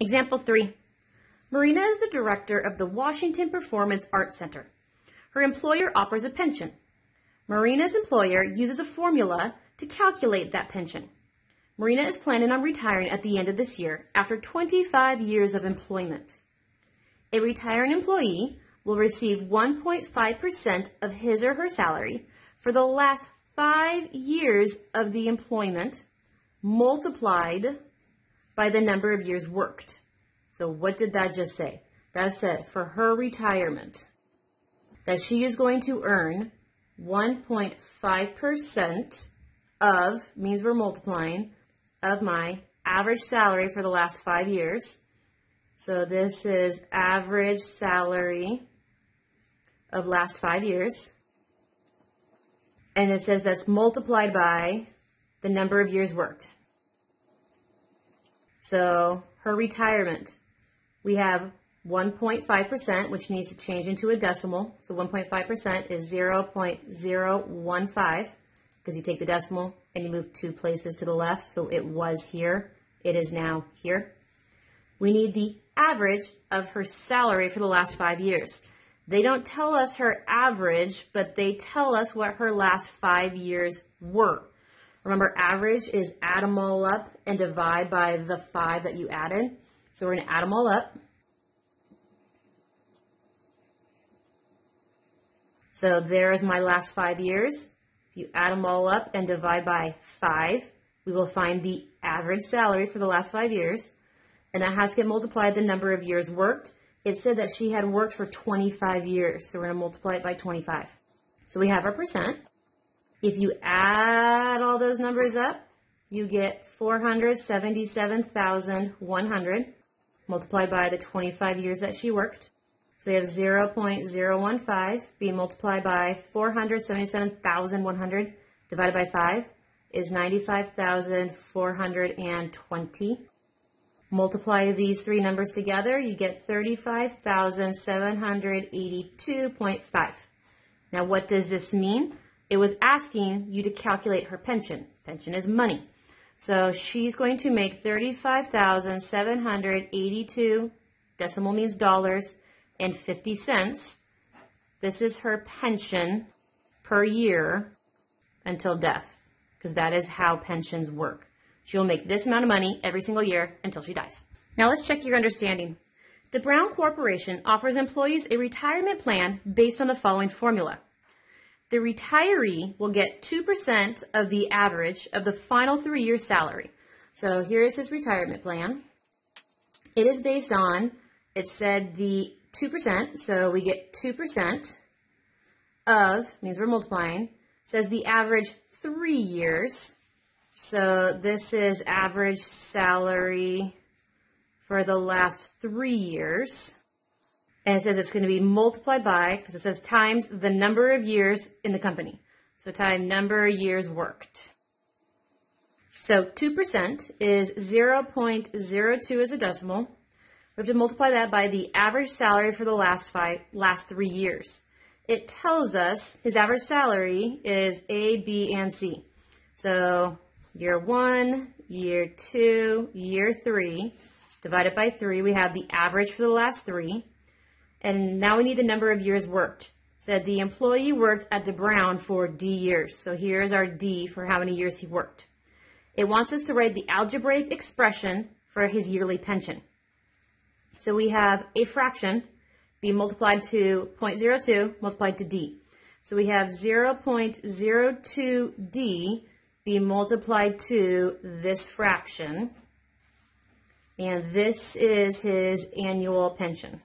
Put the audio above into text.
Example 3. Marina is the director of the Washington Performance Arts Center. Her employer offers a pension. Marina's employer uses a formula to calculate that pension. Marina is planning on retiring at the end of this year after 25 years of employment. A retiring employee will receive 1.5% of his or her salary for the last five years of the employment multiplied by the number of years worked. So what did that just say? That said for her retirement that she is going to earn 1.5% of, means we're multiplying, of my average salary for the last five years. So this is average salary of last five years. And it says that's multiplied by the number of years worked. So her retirement, we have 1.5%, which needs to change into a decimal. So 1.5% is 0.015 because you take the decimal and you move two places to the left. So it was here. It is now here. We need the average of her salary for the last five years. They don't tell us her average, but they tell us what her last five years were. Remember, average is add them all up and divide by the five that you added. So we're going to add them all up. So there's my last five years. If you add them all up and divide by five, we will find the average salary for the last five years. And that has to get multiplied the number of years worked. It said that she had worked for 25 years. So we're going to multiply it by 25. So we have our percent. If you add all those numbers up, you get 477,100 multiplied by the 25 years that she worked. So we have 0.015 being multiplied by 477,100 divided by 5 is 95,420. Multiply these three numbers together, you get 35,782.5. Now what does this mean? It was asking you to calculate her pension. Pension is money. So she's going to make 35,782, decimal means dollars, and 50 cents. This is her pension per year until death, because that is how pensions work. She'll make this amount of money every single year until she dies. Now let's check your understanding. The Brown Corporation offers employees a retirement plan based on the following formula. The retiree will get 2% of the average of the final three years salary. So here is his retirement plan. It is based on, it said the 2%, so we get 2% of, means we're multiplying, says the average three years. So this is average salary for the last three years. And it says it's going to be multiplied by, because it says times the number of years in the company. So time number of years worked. So 2% is 0.02 as a decimal. We have to multiply that by the average salary for the last five, last three years. It tells us his average salary is A, B, and C. So year one, year two, year three, divided by three, we have the average for the last three. And now we need the number of years worked. Said the employee worked at the Brown for D years. So here's our D for how many years he worked. It wants us to write the algebraic expression for his yearly pension. So we have a fraction be multiplied to 0.02 multiplied to d. So we have 0.02d be multiplied to this fraction. And this is his annual pension.